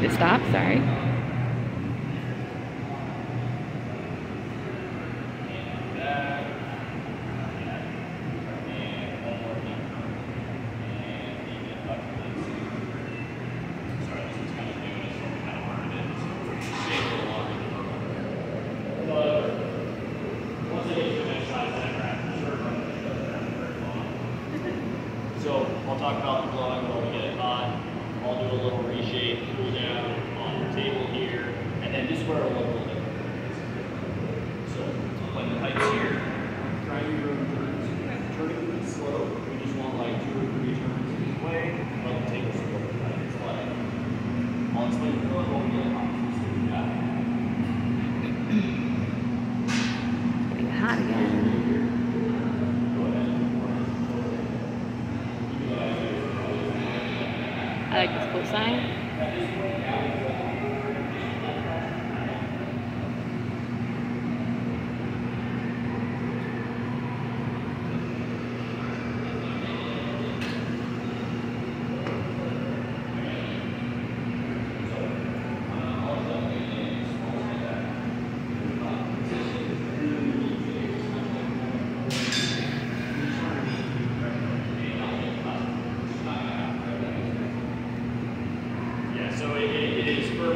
To stop, sorry. I like this cool sign.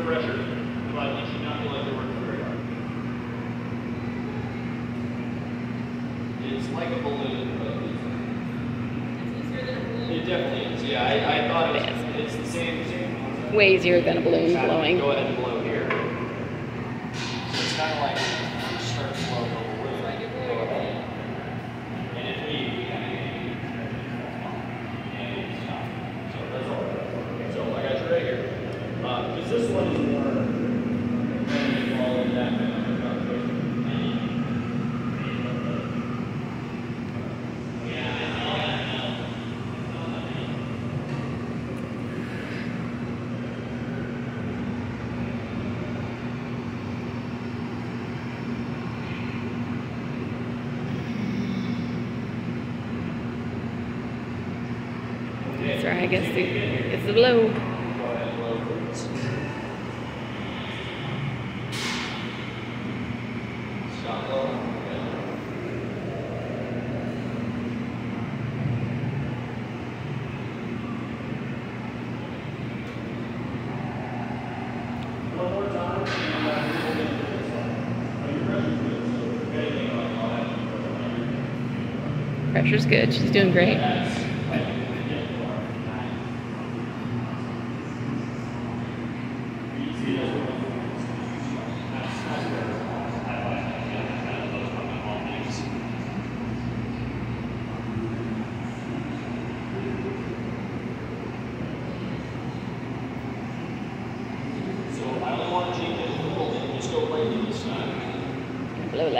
pressure, but at you not feel like you're working very hard. It's like a balloon, but it's easier than a balloon. It definitely is. Yeah, I, I thought it was, it's the same, same. Way easier than a balloon blowing. Go ahead and blow. I guess it's the blue. Pressure's good. She's doing great.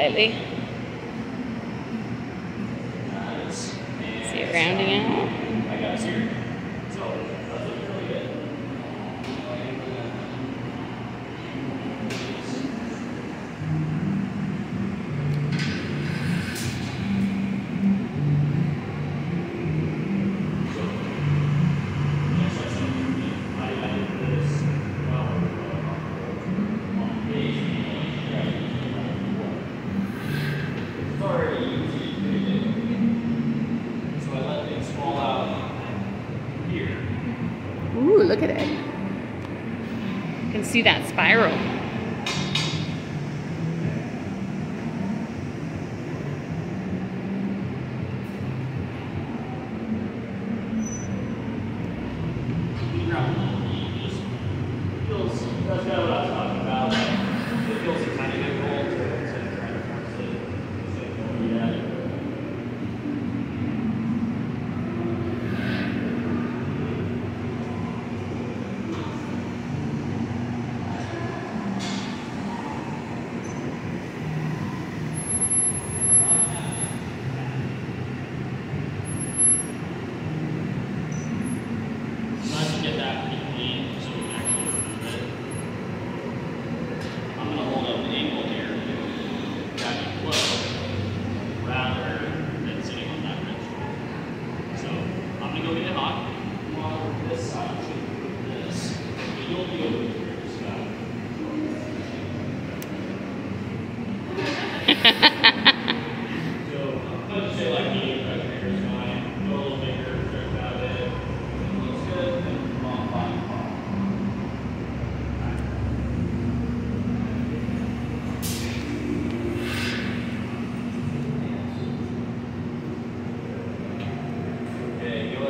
slightly. See it rounding out. see that spiral.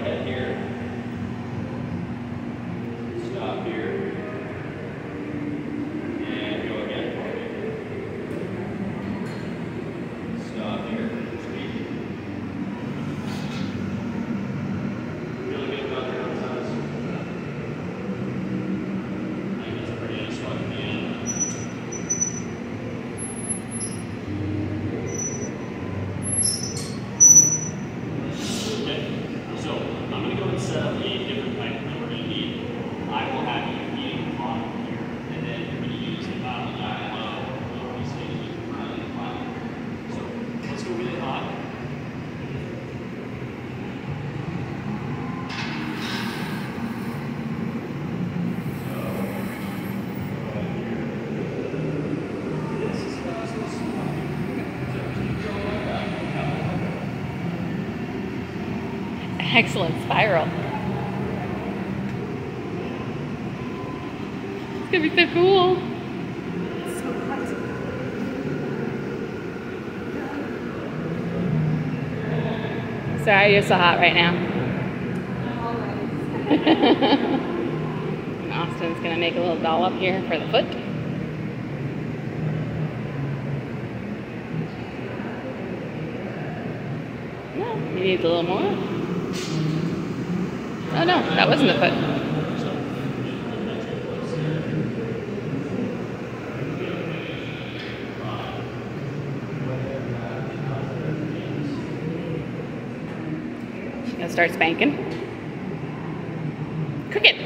head here. excellent spiral. It's gonna be so cool. Sorry, you're so hot right now. Austin's gonna make a little doll up here for the foot. No, you need a little more. Oh no, that wasn't the foot. She's gonna start spanking. Cricket.